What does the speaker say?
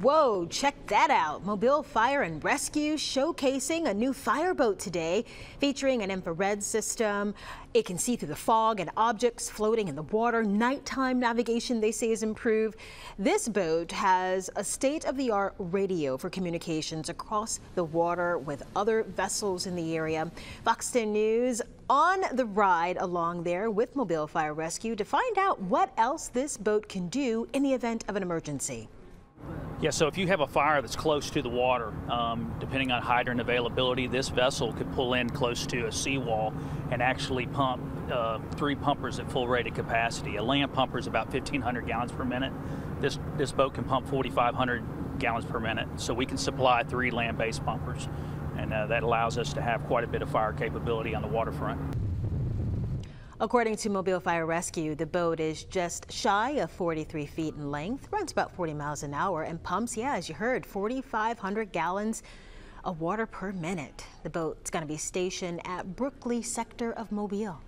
Whoa, check that out. Mobile Fire and Rescue showcasing a new fireboat today featuring an infrared system. It can see through the fog and objects floating in the water. Nighttime navigation, they say, is improved. This boat has a state-of-the-art radio for communications across the water with other vessels in the area. Fox 10 News on the ride along there with Mobile Fire Rescue to find out what else this boat can do in the event of an emergency. Yeah, so if you have a fire that's close to the water, um, depending on hydrant availability, this vessel could pull in close to a seawall and actually pump uh, three pumpers at full rated capacity. A land pumper is about 1,500 gallons per minute. This, this boat can pump 4,500 gallons per minute, so we can supply three land-based pumpers, and uh, that allows us to have quite a bit of fire capability on the waterfront. According to Mobile Fire Rescue, the boat is just shy of 43 feet in length, runs about 40 miles an hour, and pumps, yeah, as you heard, 4,500 gallons of water per minute. The boat's going to be stationed at Brookley sector of Mobile.